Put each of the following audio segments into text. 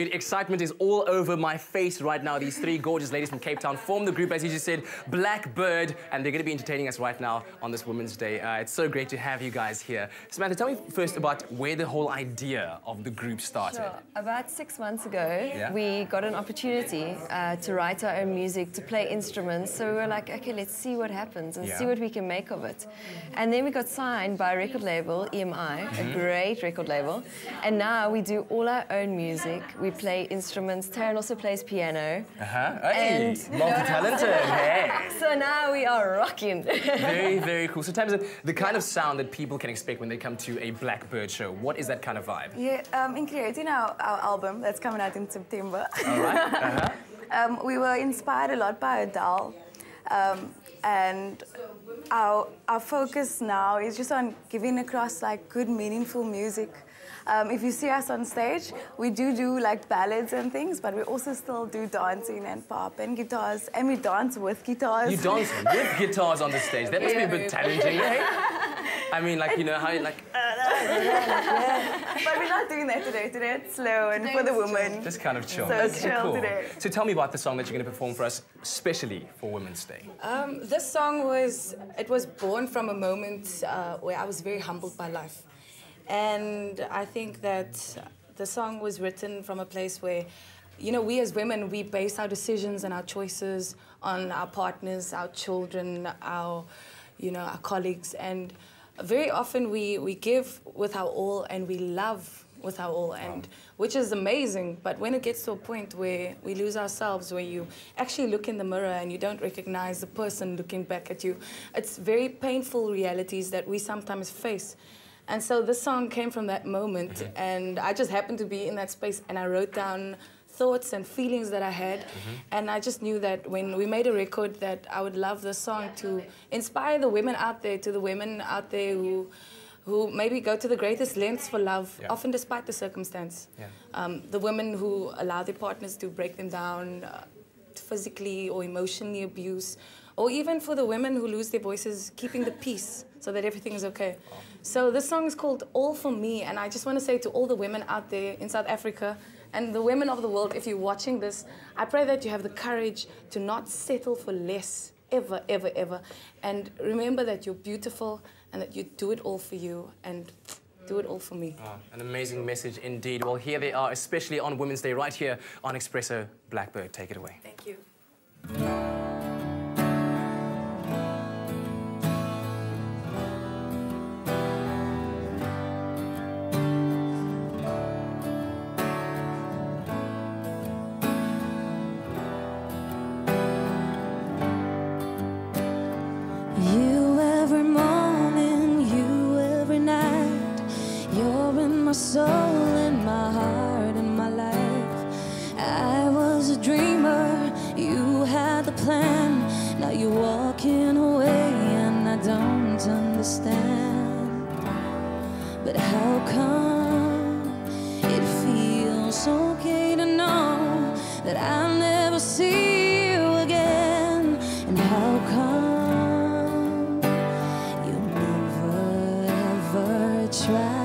Excitement is all over my face right now. These three gorgeous ladies from Cape Town form the group, as you just said, BlackByrd, and they're going to be entertaining us right now on this Women's Day. Uh, it's so great to have you guys here. Samantha, tell me first about where the whole idea of the group started. Sure. About six months ago, Yeah. we got an opportunity uh, to write our own music, to play instruments. So we were like, okay, let's see what happens and Yeah. see what we can make of it. And then we got signed by a record label, EMI, Mm-hmm. a great record label. And now we do all our own music. We play instruments. Tarryn also plays piano. Uh-huh. Hey, And- multi-talented. hey. So now we are rocking. Very, very cool. So tell me the kind of sound that people can expect when they come to a BlackByrd show. What is that kind of vibe? Yeah, um, in creating our, our album that's coming out in September, All right. Uh-huh. um, we were inspired a lot by Adele. Um, and our, our focus now is just on giving across like good, meaningful music. Um, if you see us on stage, we do do like ballads and things, but we also still do dancing and pop and guitars, and we dance with guitars. You dance with guitars on the stage. That must be a bit challenging, eh? I mean, like, you know, how you like, but we're not doing that today. Today it's slow and for the women. just kind of chill. So Okay, chill cool. today. So tell me about the song that you're going to perform for us, especially for Women's Day. Um, this song was it was born from a moment uh, where I was very humbled by life, and I think that the song was written from a place where, you know, we as women we base our decisions and our choices on our partners, our children, our, you know, our colleagues, and very often we we give with our all and we love with our all. And which is amazing. But when it gets to a point where we lose ourselves where you actually look in the mirror and you don't recognize the person looking back at you it's very painful realities that we sometimes face and so this song came from that moment and i just happened to be in that space and i wrote down thoughts and feelings that i had and i just knew that when we made a record that i would love this song to inspire the women out there to the women out there who who maybe go to the greatest lengths for love, Yeah. often despite the circumstance. Yeah. Um, the women who allow their partners to break them down uh, physically or emotionally abuse, or even for the women who lose their voices, keeping the peace so that everything is okay. So this song is called All For Me, and I just want to say to all the women out there in South Africa, and the women of the world, if you're watching this, I pray that you have the courage to not settle for less, ever, ever, ever. And remember that you're beautiful and that you do it all for you and do it all for me. Oh, an amazing message indeed. Well, here they are, especially on Women's Day, right here on Expresso BlackByrd. Take it away. Thank you. You But how come it feels okay to know that I'll never see you again? And how come you never ever tried?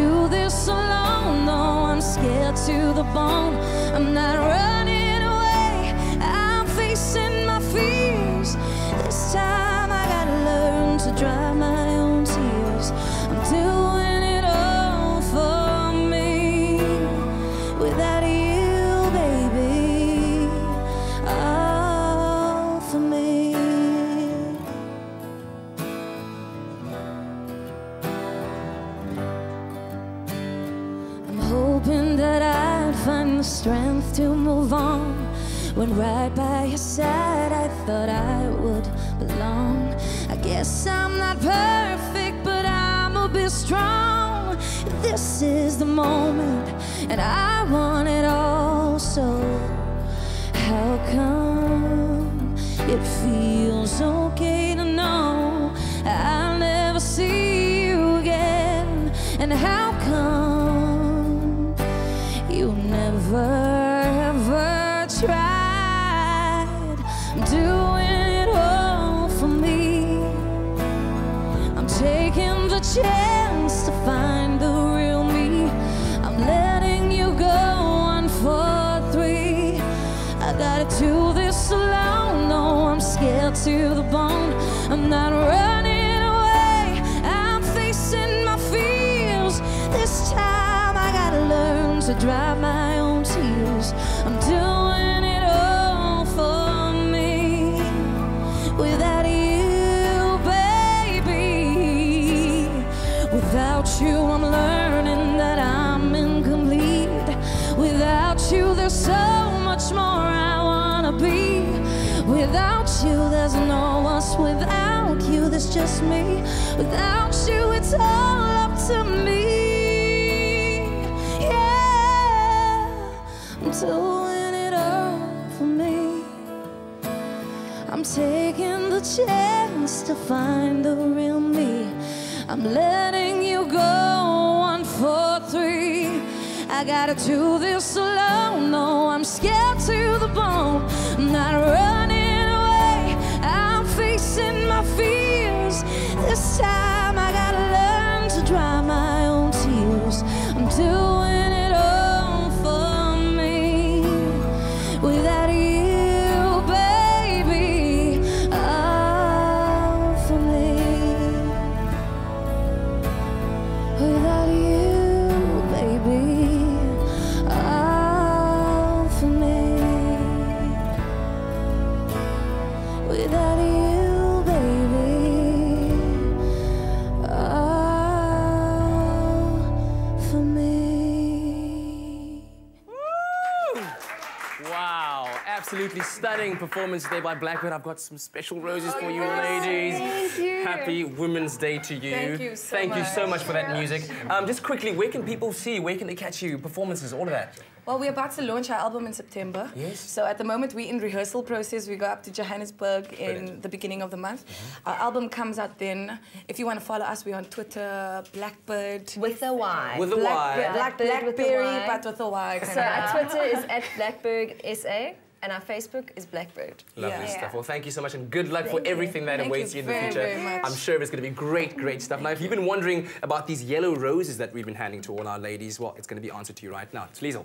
Do this alone. No, I'm scared to the bone. I'm not running away. I'm facing my fears. This time the strength to move on. When right by your side, I thought I would belong. I guess I'm not perfect, but I'm a bit strong. This is the moment, and I want it all. So, how come it feels okay to know I'll never see you again? And how the chance to find the real me. I'm letting you go one for three. I gotta do this alone. No, I'm scared to the bone. I'm not running away. I'm facing my fears. This time I gotta learn to dry my own tears. I'm doing it all for me. Without you, there's no us. Without you, there's just me. Without you, it's all up to me. Yeah, I'm doing it all for me. I'm taking the chance to find the real me. I'm letting you go one for three. I gotta do this alone. No, I'm scared to the bone. I'm not running absolutely stunning performance today by BlackByrd. I've got some special roses for you ladies. Thank you. Happy Women's Day to you. Thank you so Thank you so much. much for that music. Um, just quickly, where can people see you? Where can they catch you? Performances, all of that. Well, we're about to launch our album in September. Yes. So at the moment, we're in rehearsal process. We go up to Johannesburg in Brilliant. Mm-hmm. the beginning of the month. Our album comes out then. If you want to follow us, we're on Twitter, BlackByrd. With a Y. With a Black, Y. Black, Blackbird with a Blackberry, but with a Y. So our Twitter is at BlackByrd SA and our Facebook is BlackByrd. Lovely Yeah. stuff. Well, thank you so much and good luck for Thank you. everything that Thank awaits you you in the future. very much. I'm sure it's going to be great, great stuff. Now, if you've been wondering about these yellow roses that we've been handing to all our ladies, well, it's going to be answered to you right now. It's Liesel.